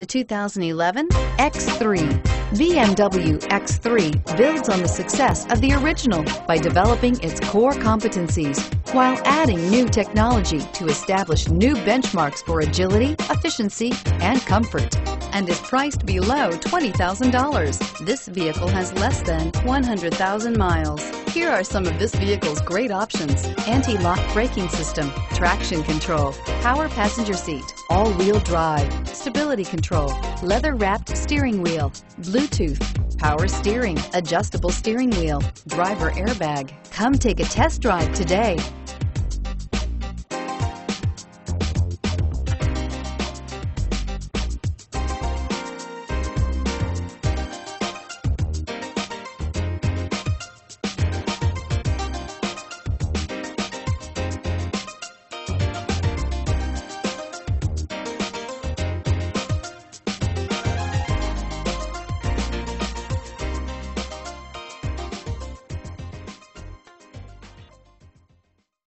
The 2011 X3. BMW X3 builds on the success of the original by developing its core competencies while adding new technology to establish new benchmarks for agility, efficiency, and comfort and is priced below $20,000. This vehicle has less than 100,000 miles. Here are some of this vehicle's great options. Anti-lock braking system, traction control, power passenger seat, all-wheel drive, stability control, leather-wrapped steering wheel, Bluetooth, power steering, adjustable steering wheel, driver airbag. Come take a test drive today.